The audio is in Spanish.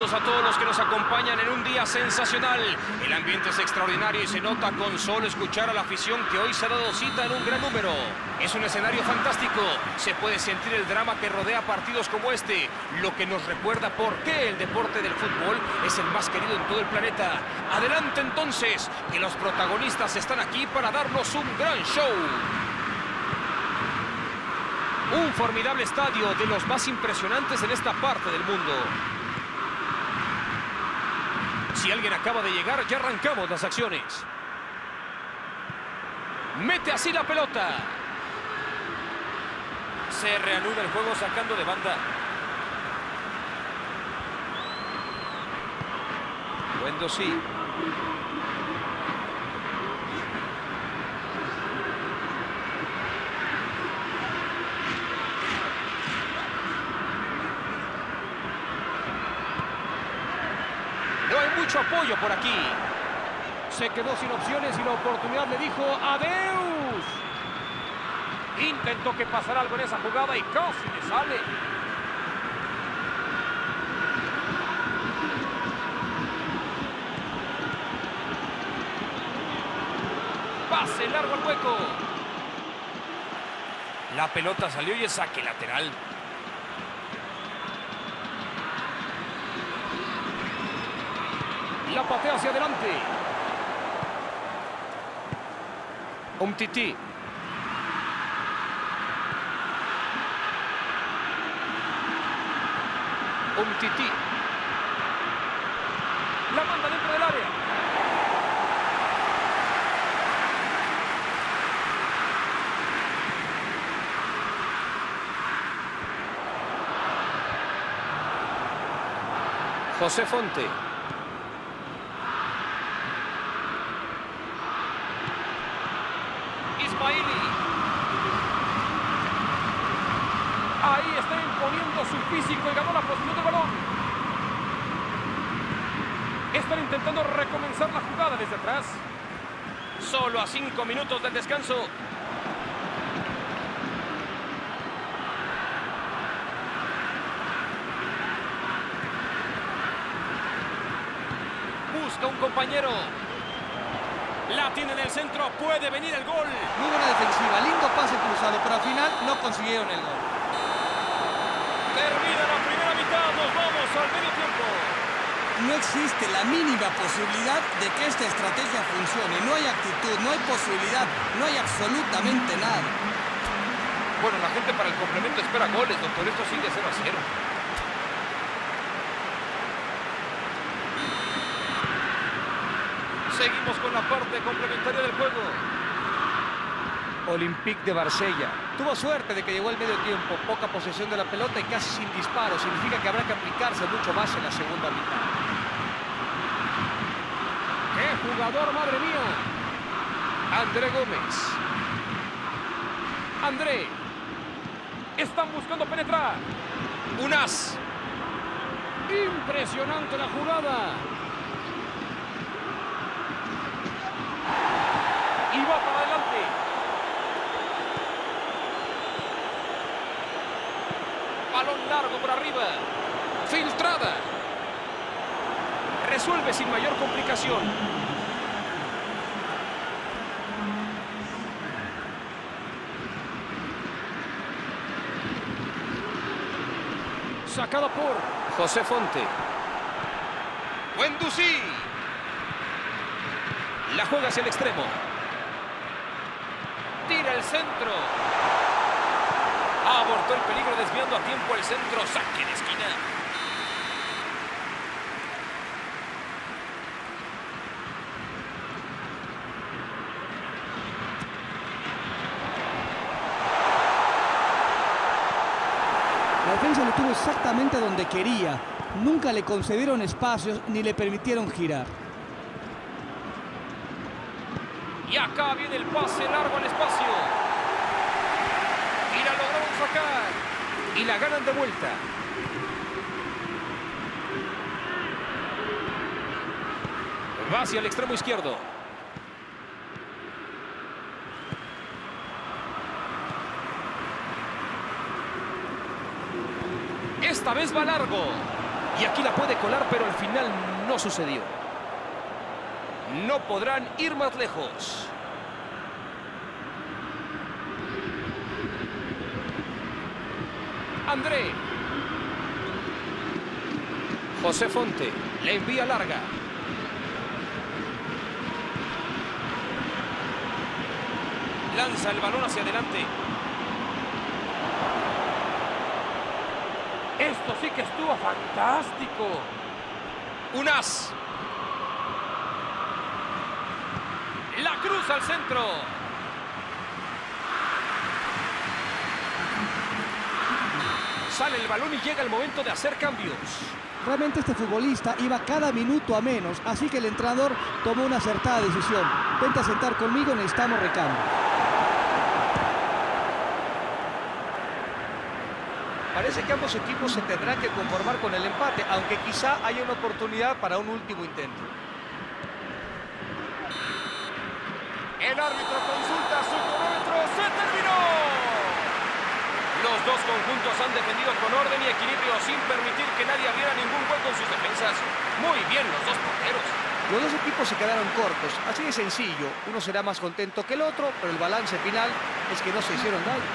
a todos los que nos acompañan en un día sensacional. El ambiente es extraordinario y se nota con solo escuchar a la afición que hoy se ha dado cita en un gran número. Es un escenario fantástico. Se puede sentir el drama que rodea partidos como este, lo que nos recuerda por qué el deporte del fútbol es el más querido en todo el planeta. Adelante entonces, que los protagonistas están aquí para darnos un gran show. Un formidable estadio de los más impresionantes en esta parte del mundo. Si alguien acaba de llegar, ya arrancamos las acciones. Mete así la pelota. Se reanuda el juego sacando de banda. Buen sí. Mucho apoyo por aquí. Se quedó sin opciones y la oportunidad le dijo ¡Adeus! Intentó que pasara algo en esa jugada y casi le sale. Pase largo al hueco. La pelota salió y es saque lateral. La patea hacia adelante. Un tití. Un tití. La manda dentro del área. José Fonte. Imponiendo su físico y ganó la posición del balón. Están intentando recomenzar la jugada desde atrás. Solo a cinco minutos del descanso. Busca un compañero. La tiene en el centro, puede venir el gol. Muy buena defensiva, lindo pase cruzado, pero al final no consiguieron el gol. Termina la primera mitad, nos vamos al medio tiempo. No existe la mínima posibilidad de que esta estrategia funcione. No hay actitud, no hay posibilidad, no hay absolutamente nada. Bueno, la gente para el complemento espera goles, doctor. Esto sigue 0 a 0. Seguimos con la parte complementaria del juego. Olympique de Marsella. Tuvo suerte de que llegó el medio tiempo, poca posesión de la pelota y casi sin disparo. Significa que habrá que aplicarse mucho más en la segunda mitad. ¡Qué jugador, madre mía! André Gómez. André. Están buscando penetrar. Un as. Impresionante la jugada. Y va para adelante. Balón largo por arriba. Filtrada. Resuelve sin mayor complicación. Sacada por José Fonte. Buen Ducí. La juega hacia el extremo. Tira el centro. Abortó el peligro desviando a tiempo el centro. Saque de esquina. La defensa lo tuvo exactamente donde quería. Nunca le concedieron espacios ni le permitieron girar. Y acá viene el pase largo al espacio. Sacar. Y la ganan de vuelta. Va hacia el extremo izquierdo. Esta vez va largo. Y aquí la puede colar, pero al final no sucedió. No podrán ir más lejos. André. José Fonte le envía larga. Lanza el balón hacia adelante. Esto sí que estuvo fantástico. Un as. La cruz al centro. Sale el balón y llega el momento de hacer cambios. Realmente este futbolista iba cada minuto a menos, así que el entrenador tomó una acertada decisión. Vente a sentar conmigo, necesitamos recambio. Parece que ambos equipos se tendrán que conformar con el empate, aunque quizá haya una oportunidad para un último intento. El árbitro consulta su cronómetro. ¡Se terminó! Los dos conjuntos han defendido con orden y equilibrio sin permitir que nadie abriera ningún hueco en sus defensas. Muy bien los dos porteros. Los dos equipos se quedaron cortos, así de sencillo. Uno será más contento que el otro, pero el balance final es que no se hicieron daño.